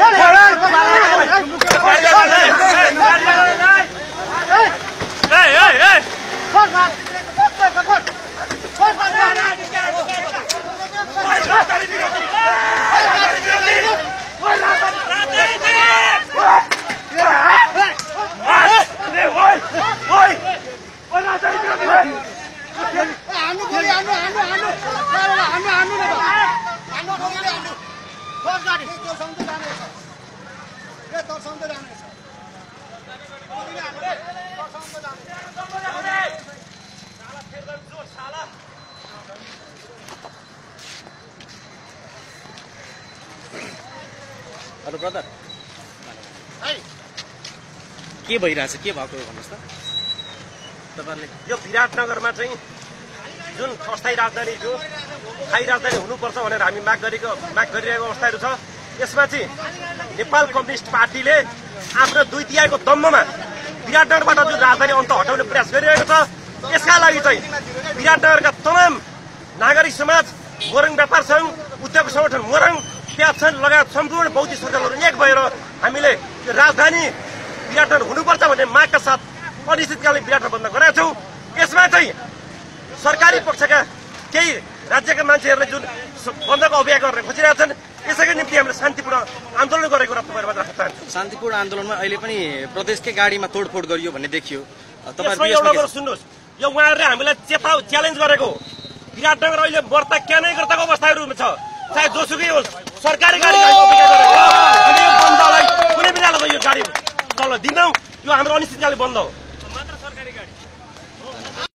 हान्नु गाडी तर्साउँदै ए तर्साउँदै hello brother. है। के भइरहेछ? के भएको भन्नुहोस् त। तपाईँहरूले यो विराटनगरमा चाहिँ जुन अस्थायी राजधानी जो स्थायी राजधानी हुनुपर्छ भनेर हामी माग गरेको माग गरिरहेको अवस्थाहरू छ। यसमा चाहिँ नेपाल कम्युनिस्ट पार्टीले आफ्नो दुई तिहाईको दम्बमा विराटनगरबाट जुन राजधानी अन्त हटाउने प्रयास गरिरहेको छ यसका लागि चाहिँ विराटनगरका तमाम नागरिक समाज मोरङ व्यापार सङ्घ उद्योग सङ्गठन मोरङ प्यासन लगायत सम्पूर्ण बौद्धिक सञ्जालहरू एक भएर हामीले राजधानी विराटनगर हुनुपर्छ भन्ने मागका साथ अनिश्चितकालीन विराटनगर बन्द गराएका छौँ। यसमा चाहिँ सरकारी पक्षका केही राज्यका मान्छेहरूले जुन बन्दको अभियान गर्न खोजिरहेका छन् यसैको निम्ति हामीले शान्तिपूर्ण आन्दोलन गरेको कुरा तपाईँहरूमा राख्न चाहन्छु। शान्तिपूर्ण आन्दोलनमा अहिले पनि प्रदेशकै गाडीमा तोडफोड गरियो भन्ने देखियो। एउटा कुरो सुन्नुहोस्। यो उहाँहरूले हामीलाई चेता च्यालेन्ज गरेको हो। विराटनगर अहिले मर्ता क्या नै गर्दाको अवस्थाहरू छ। चाहे जोसुकै होस् सरकारी गाडी। कुनै बन्दलाई कुनै बेला यो गाडी चल्न दिँदैनौँ यो हाम्रो अनिश्चितकालीन बन्द हो।